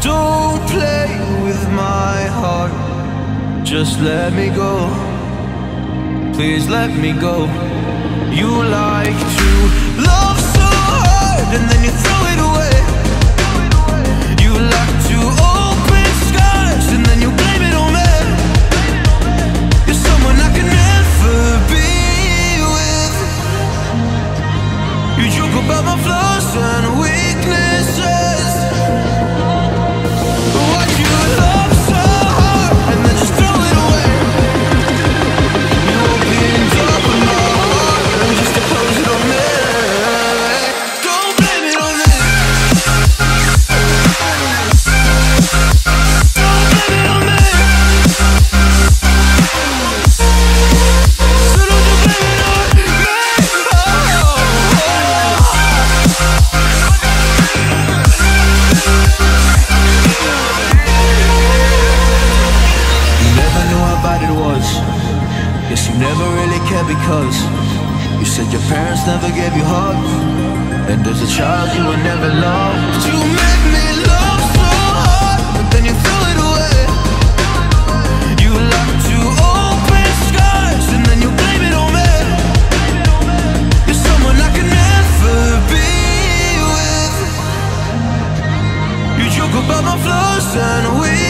Don't play with my heart. Just let me go. Please let me go. You like to love. Never really cared because You said your parents never gave you hugs And as a child you were never loved. You made me love so hard But then you threw it away. You left to open scars, And then you blame it on me. You're someone I can never be with. You joke about my flaws and weaknesses